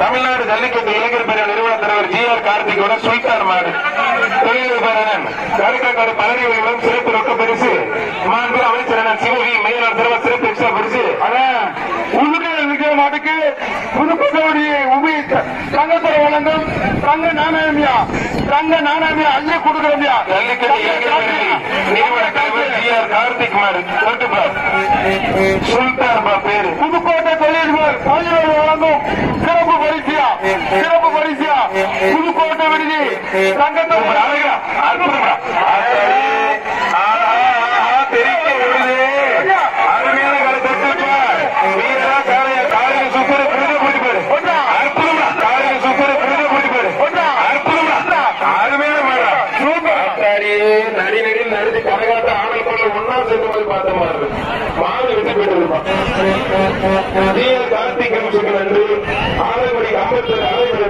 தமிழ்நாடு ஜல்லிக்கட்டு இளைஞர் பெரிய நிறுவன தலைவர் ஜி ஆர் கார்த்திகோட சுல்தான் மாடு. தொழிலதிபரன் கருக்கக்காடு பழனி விழும் சிறப்பு ரொக்க பரிசு. மாண்பு அமைச்சரான சிவகி மேலாளர் சிறப்பு சிறப்பு எக்ஸ்ட்ரா பரிசு. உள்ளுக்கு விற்கிற மாட்டுக்கு. புதுக்கோட்டை உபி தங்கத்துறை வழங்கும் தங்க நாணயமியா. தங்க நாணயமியா அள்ளி கொடுக்குறோமியா. ஜல்லிக்கட்டு இளைஞர் பெரிய நிறுவன தலைவர் ஜி ஆர் கார்த்திக் தோட்டுப்பா சுல்தான் பேரு. புதுக்கோட்டை தொழில்கள் பள்ளிகள் வழங்கும் சிறப்பு பரிசியா சிறப்பு பரிசியா புதுக்கோட்டை விடுதி தங்கத்துறை அற்புதமா. ஆத்தாடி. நடி கொள்ள ஒன்னா சேர்ந்த போய் பார்த்த மாதிரி இருக்கு. மாடு அமைச்சர்கள் அன்று ஆலைமணி அம்பத்தர் ஆலைமணி